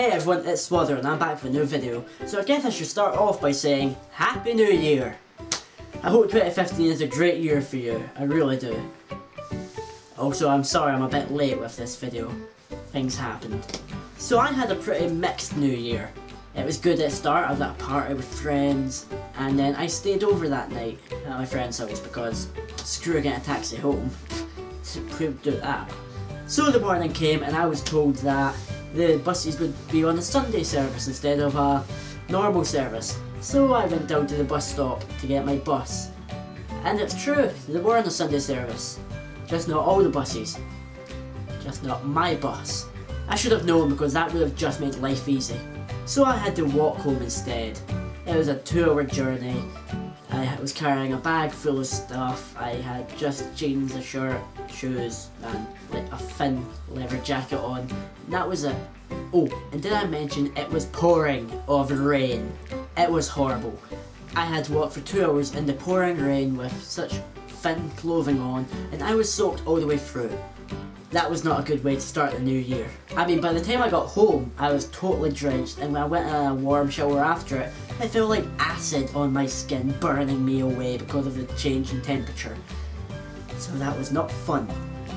Hey everyone, it's Swozor and I'm back with a new video. So I guess I should start off by saying, Happy New Year! I hope 2015 is a great year for you, I really do. Also, I'm sorry I'm a bit late with this video. Things happened. So I had a pretty mixed New Year. It was good at the start, I was at a party with friends, and then I stayed over that night at my friend's house because screw getting a taxi home. Couldn't do that. So the morning came and I was told that the buses would be on a Sunday service instead of a normal service. So I went down to the bus stop to get my bus. And it's true, they were on a Sunday service. Just not all the buses. Just not my bus. I should have known because that would have just made life easy. So I had to walk home instead. It was a two hour journey. I um, was carrying a bag full of stuff. I had just jeans, a shirt, shoes, and like a thin leather jacket on. And that was it. Oh, and did I mention it was pouring of rain? It was horrible. I had to walk for two hours in the pouring rain with such thin clothing on, and I was soaked all the way through. That was not a good way to start the new year. I mean, by the time I got home, I was totally drenched, and when I went in a warm shower after it, I felt like acid on my skin burning me away because of the change in temperature. So that was not fun.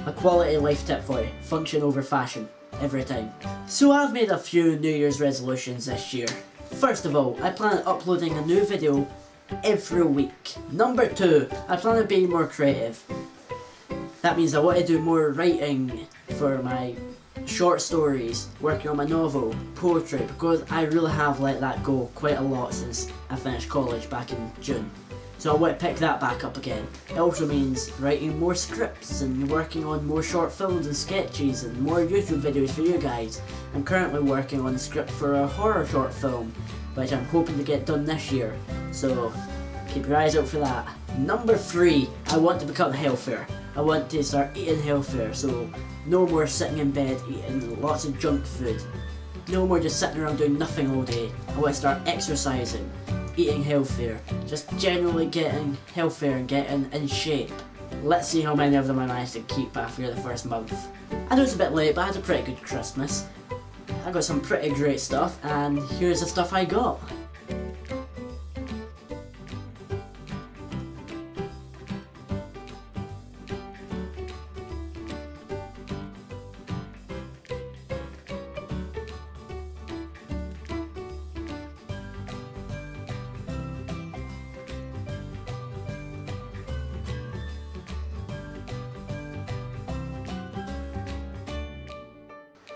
A quality life tip for you, function over fashion, every time. So I've made a few New Year's resolutions this year. First of all, I plan on uploading a new video every week. Number two, I plan on being more creative. That means I want to do more writing for my short stories, working on my novel, poetry, because I really have let that go quite a lot since I finished college back in June. So I want to pick that back up again. It also means writing more scripts and working on more short films and sketches and more YouTube videos for you guys. I'm currently working on a script for a horror short film, which I'm hoping to get done this year. So keep your eyes out for that. Number three, I want to become healthier. I want to start eating healthier, so no more sitting in bed eating lots of junk food. No more just sitting around doing nothing all day. I want to start exercising, eating healthier, just generally getting healthier and getting in shape. Let's see how many of them I manage to keep after the first month. I know it's a bit late, but I had a pretty good Christmas. I got some pretty great stuff, and here's the stuff I got.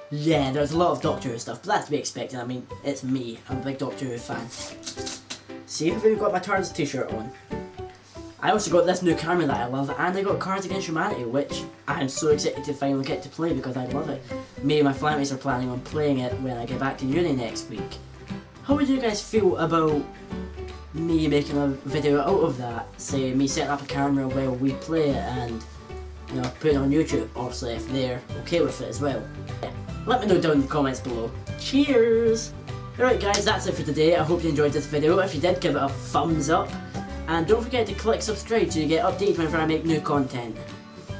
Yeah, there's a lot of Doctor Who stuff, but that's to be expected. I mean, it's me. I'm a big Doctor Who fan. See, I've even got my Turns t-shirt on. I also got this new camera that I love, and I got Cards Against Humanity, which I'm so excited to finally get to play because I love it. Me and my flatmates are planning on playing it when I get back to uni next week. How would you guys feel about me making a video out of that? Say, me setting up a camera while we play it and, you know, put it on YouTube, obviously, if they're okay with it as well. Yeah. Let me know down in the comments below. Cheers! Alright guys, that's it for today. I hope you enjoyed this video. If you did, give it a thumbs up. And don't forget to click subscribe so you get updated whenever I make new content.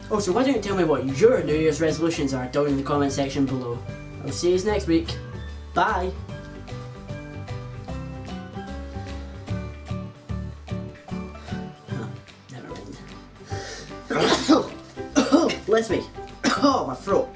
Also, why don't you tell me what your New Year's resolutions are down in the comment section below. I'll see you next week. Bye! Never mind. Bless me. Oh, my throat.